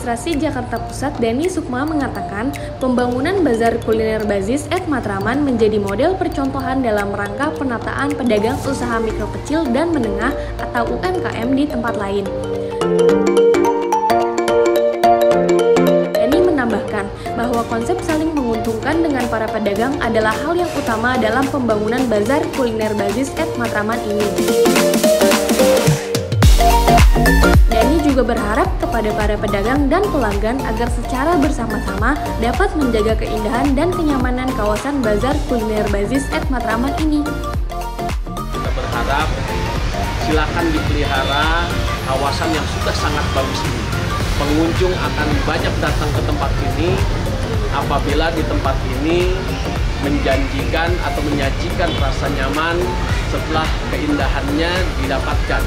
Administrasi Jakarta Pusat Dani Sukma mengatakan, pembangunan bazar kuliner Bazis at Matraman menjadi model percontohan dalam rangka penataan pedagang usaha mikro kecil dan menengah atau UMKM di tempat lain. Dani menambahkan bahwa konsep saling menguntungkan dengan para pedagang adalah hal yang utama dalam pembangunan bazar kuliner Bazis at Matraman ini. Dani juga berharap kepada para pedagang dan pelanggan agar secara bersama-sama dapat menjaga keindahan dan kenyamanan kawasan bazar kuliner Bazis at Matraman ini. Kita berharap silakan dipelihara kawasan yang sudah sangat bagus ini. Pengunjung akan banyak datang ke tempat ini apabila di tempat ini menjanjikan atau menyajikan rasa nyaman setelah keindahannya didapatkan.